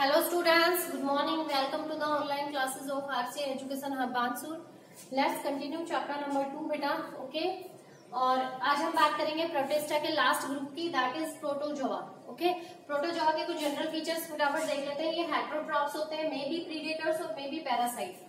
Hello students, good morning. Welcome to the online classes of RC Education Bansur. Let's continue chapter number two बेटा okay और आज हम बात करेंगे protista के लास्ट ग्रुप की that is protozoa okay protozoa के कुछ जनरल फीचर्स फटाफट देख लेते हैं। ये हेट्रोट्रॉप्स होते हैं मे बी प्रीडेटर्स और मे बी पैरासाइट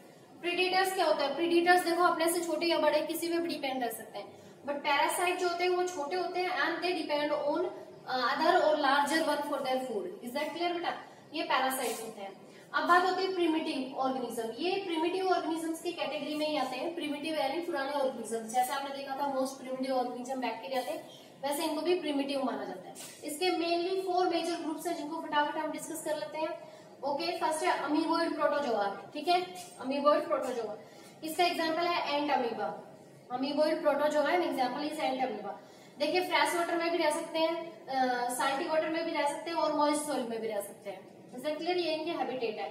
प्रीडेटर्स क्या होता है? प्रीडेटर्स देखो अपने से छोटे या बड़े किसी पे भी डिपेंड रह सकते हैं। बट पैरासाइट जो होते हैं वो छोटे होते हैं and they depend on other और larger one for their food is that clear बेटा? ये पैरासाइट्स होते हैं। अब बात होती है प्रिमिटिव ऑर्गेनिज्म ये प्रिमिटिव ऑर्गेनिजम्स की कैटेगरी में ही आते हैं। प्रिमिटिव यानी पुराने ऑर्गेनिज्म जैसे आपने देखा था मोस्ट प्रिमिटिव ऑर्गेनिज्म बैक्टीरिया थे, वैसे इनको भी प्रिमिटिव माना जाता है। इसके मेनली फोर मेजर ग्रुप्स हैं जिनको फटाफट हम डिस्कस कर लेते हैं। ओके फ़र्स्ट है अमीबोइड प्रोटोजोआ ठीक है? अमीबोइड प्रोटोजोआ इसका एग्ज़ाम्पल है entamoeba amoeboid protozoa an example is entamoeba देखिए फ्रेश वाटर में भी रह सकते हैं साल्टी वाटर में भी रह सकते हैं और मॉइस्ट सॉइल में भी रह सकते हैं। जैसे क्लियर ये इनके हैबिटेट है।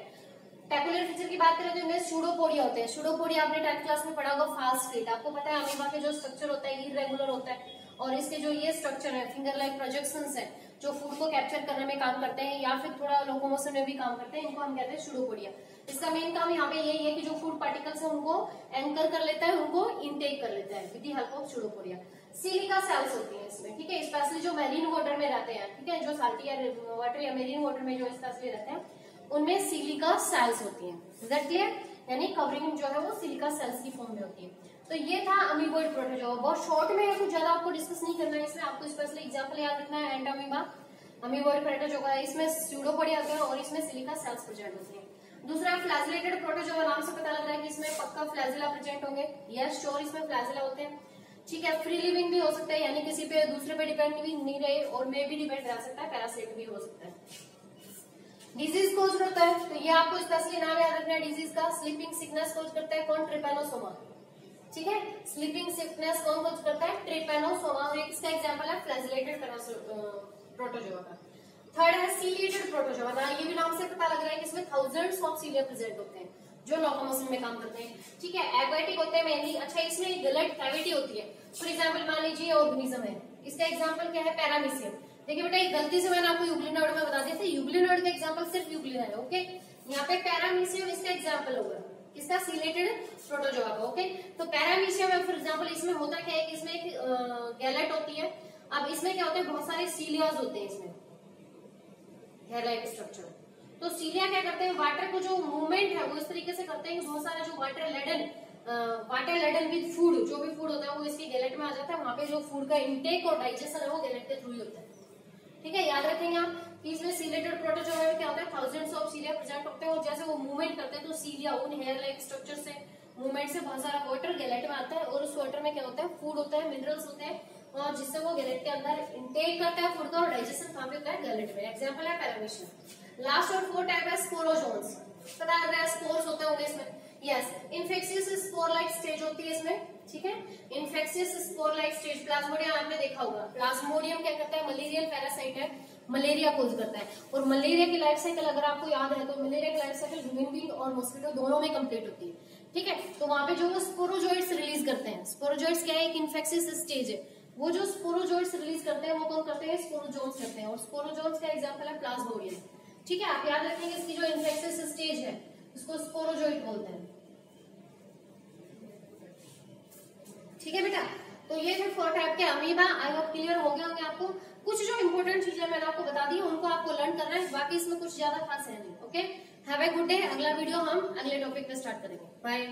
टेकुलर फीचर की बात करें तो इनमें सूडोपोडिया होते हैं। सूडोपोडिया आपने टेंथ क्लास में पढ़ा होगा फास्ट फीट आपको पता है अमीबा के जो स्ट्रक्चर होता है इरेगुलर होता है। और इसके जो ये स्ट्रक्चर है फिंगर लाइक प्रोजेक्शन है, जो फ़ूड को कैप्चर करने में काम करते हैं, या फिर थोड़ा लोकोमोशन में भी काम करते हैं, इनको हम कहते हैं सूडोपोडिया इसका मेन काम यहाँ पे यही है कि जो फ़ूड पार्टिकल्स है, उनको एंकर कर लेता है, उनको इनटेक कर लेता है with the help of pseudopodia silica cells होती है इसमें, ठीक है? स्पेशली जो मेरीन वाटर में रहते हैं, ठीक है? जो साल्टी या वाटर या मेरीन वाटर में जो स्पेशली रहते हैं, उनमें सिलिका सेल्स होती है। यानी कवरिंग जो है वो सिलिका सेल्स की फॉर्म में होती है। तो ये था अमीबोइड प्रोटोजोआ बहुत शॉर्ट में कुछ ज़्यादा आपको डिस्कस नहीं करना है इसमें। आपको स्पेशली एग्ज़ाम्पल याद रखना है एंडामीबा अमीबोइड प्रोटोजोआ इसमें स्यूडोपोडिया होते हैं और इसमें सिलिका सेल्स प्रेजेंट होते हैं। दूसरा फ्लैजिलेटेड प्रोटोजोआ नाम से पता लग रहा है कि इसमें पक्का फ्लैजिला प्रेजेंट होंगे। यस श्योर इसमें फ्लैजिला होते हैं। ठीक है फ्री लिविंग भी हो सकता है, यानी किसी पे दूसरे पे डिपेंड भी नहीं रहे और मे भी डिपेंड रह सकता है पैरासाइट भी हो सकता है। डिज़ीज़ कोज करता है? तो ये आपको स्पेशली नाम याद रखना है डिज़ीज़ का स्लीपिंग सिकनेस कोज करता है? कौन? ट्रिपेनोसोमा ठीक है स्लीपिंग सिकनेस कौन कोज करता है? ट्रिपेनोसोमा और इसका एग्जांपल है फ्लैजिलेटेड प्रोटोजोआ का। थर्ड है सीलिएटेड प्रोटोजोआ ये भी नाम से पता लग रहा है कि इसमें थाउजेंड्स ऑफ़ सीलिया प्रेजेंट होते हैं। जो लोकोमोशन में काम करते हैं। ठीक है एक्वेटिक होते हैं मेनली अच्छा इसमें गलत कैविटी होती है। फॉर एग्ज़ाम्पल मान लीजिए ऑर्गेनिज्म है। इसका एग्ज़ाम्पल क्या है? पैरामीसियम देखिए बेटा एक गलती से मैंने आपको यूग्लिनोड में बता दिया था। यूग्लिनोड का एग्ज़ाम्पल सिर्फ़ यूग्लिन है ओके यहाँ पे पैरामीसियम इसका एग्ज़ाम्पल होगा। इसका सिलेटेड प्रोटोजोआ का ओके तो पैरामिशियम फॉर एग्ज़ाम्पल इसमें होता क्या है कि इसमें एक गैलेट होती है। अब इसमें क्या होता है? बहुत सारे सीलियाज होते हैं इसमें। हेयर स्ट्रक्चर तो सीलिया क्या करते हैं? वाटर को जो मूवमेंट है, वो इस तरीके से करते हैं कि बहुत सारा जो water laden water laden with food जो भी फ़ूड होता है, वो इसके गैलेट में आ जाता है। वहाँ पे जो फ़ूड का इंटेक और डाइजेशन है, वो गैलेट के थ्रू ही होता है। ठीक है? याद रखेंगे आप कि इसमें सीलेटेड प्रोटो है क्या होता है? थाउजेंड्स ऑफ़ सीलिया प्रेजेंट होते हैं और जैसे वो मूवमेंट करते हैं तो सीलिया उन हेयर लाइक स्ट्रक्चर से मूवमेंट से बहुत सारा वाटर गैलेट में आता है। और उस वाटर में क्या होता है? फ़ूड होता है मिनरल्स होते हैं, और जिससे वो गैलेट के अंदर इंटेक करता है फ़ूड का और डाइजेशन कहाँ पे होता है? गैलेट में। एग्ज़ाम्पल है पैरामिशन लास्ट और फोर टाइप है स्पोरोजोन्स पता लग रहा है स्पोर्स होते होंगे इसमें? Yes infectious spore like stage होती है इसमें, ठीक है? Infectious spore like stage plasmodium आपने देखा होगा। प्लाज्मोडियम क्या करता है? मलेरियल पैरासाइट है। मलेरिया कोज करता है। और मलेरिया की लाइफ साइकिल अगर आपको याद है तो मलेरिया की लाइफ साइकिल ह्यूमन बींग और मॉस्किटो दोनों में कंप्लीट होती है। ठीक है? तो वहाँ पे जो स्पोरोजोइड्स रिलीज़ करते हैं। स्पोरोजोइड्स क्या है? एक इन्फेक्शियस स्टेज है। वो जो स्पोरोजोइड्स रिलीज़ करते हैं, वो कौन करते हैं? स्पोरोजोन्स करते हैं। और स्पोरोजोन्स का एग्ज़ाम्पल है प्लाज्मोडियम ठीक है, आप याद रखेंगे इसकी जो इन्फेक्शियस स्टेज है, उसको स्पोरोजोइड बोलते हैं। ठीक है बेटा? तो ये थे फोर टाइप के अमीबा आई होप क्लियर हो गए होंगे आपको। कुछ जो इंपॉर्टेंट चीज़ें मैंने आपको बता दी, उनको आपको लर्न करना है, बाकी इसमें कुछ ज़्यादा खास है नहीं okay have a good day अगला वीडियो हम अगले टॉपिक पे स्टार्ट करेंगे। बाय